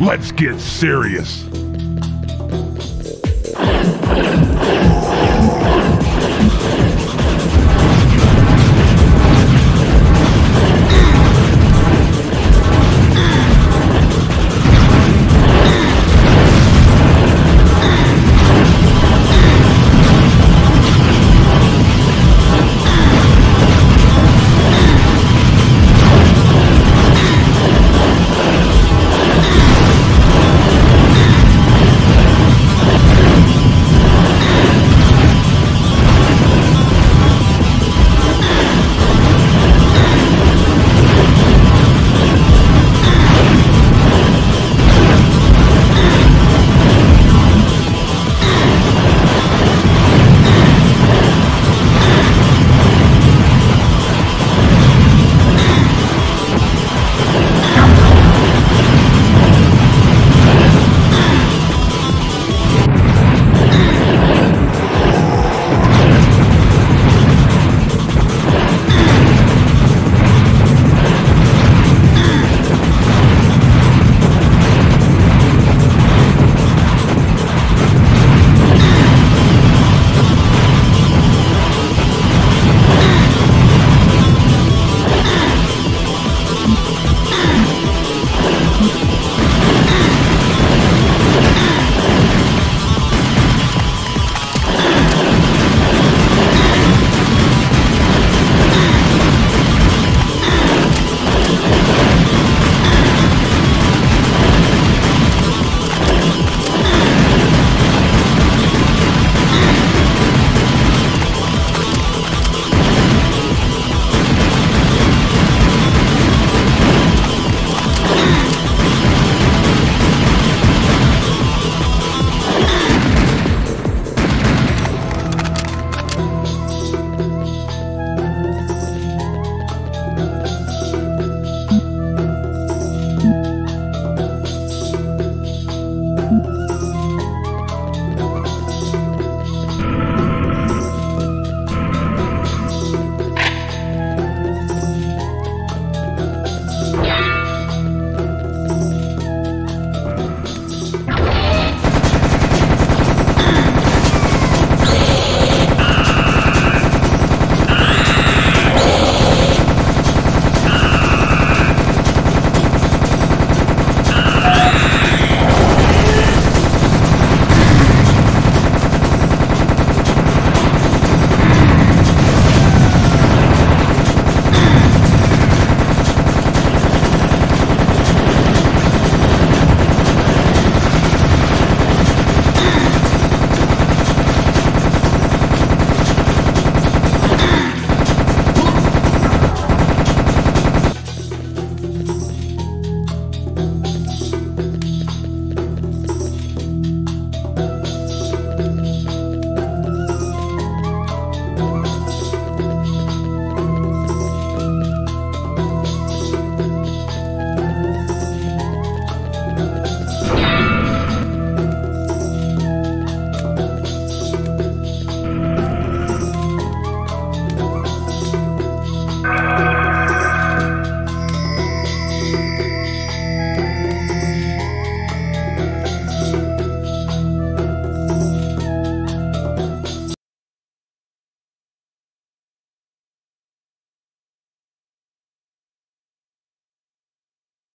Let's get serious.